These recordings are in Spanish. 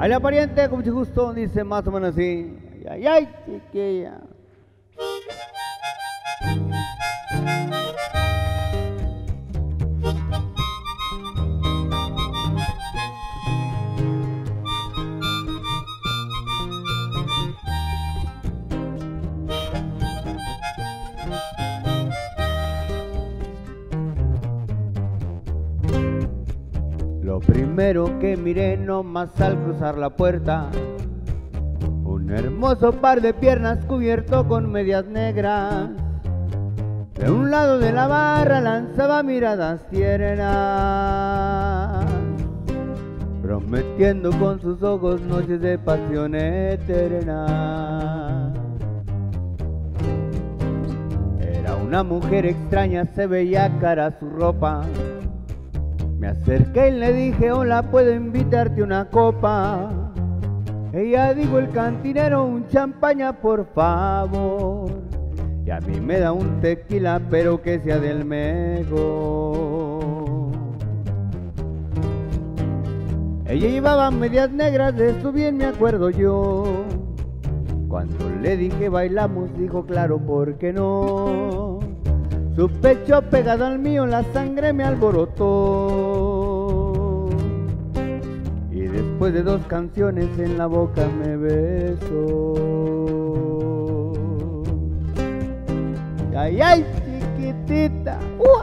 Ahí la pariente, con mucho gusto, dice más o menos así. Ay, ay, chiquilla. Lo primero que miré nomás al cruzar la puerta, un hermoso par de piernas cubierto con medias negras. De un lado de la barra lanzaba miradas tiernas, prometiendo con sus ojos noches de pasión eterna. Era una mujer extraña, se veía cara su ropa. Me acerqué y le dije, hola, ¿puedo invitarte una copa? Ella dijo, el cantinero, un champaña, por favor. Y a mí me da un tequila, pero que sea del mejor. Ella llevaba medias negras, de eso bien me acuerdo yo. Cuando le dije bailamos, dijo claro, ¿por qué no? Su pecho pegado al mío, la sangre me alborotó. Y después de dos canciones en la boca me besó. Ay, ay, chiquitita. ¡Ua!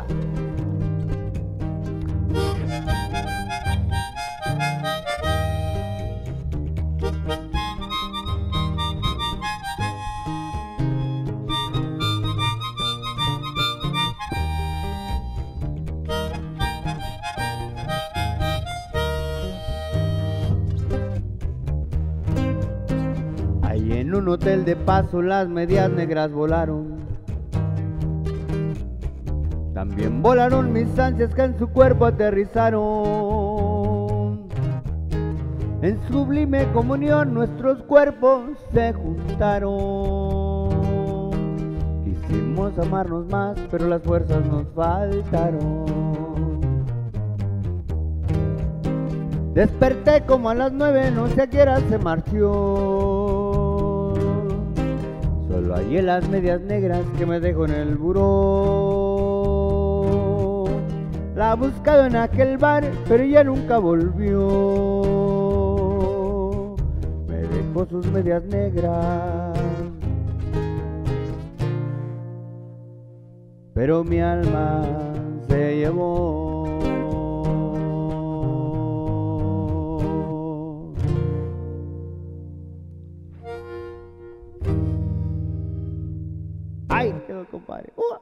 Ahí en un hotel de paso las medias negras volaron. También volaron mis ansias que en su cuerpo aterrizaron. En sublime comunión nuestros cuerpos se juntaron. Quisimos amarnos más, pero las fuerzas nos faltaron. Desperté como a las nueve, no sé a qué hora se marchó. Hallé las medias negras que me dejó en el buró. La he buscado en aquel bar, pero ya nunca volvió. Me dejó sus medias negras. Pero mi alma se llevó. လို့ကုတ်ပါတယ်။ဟုတ်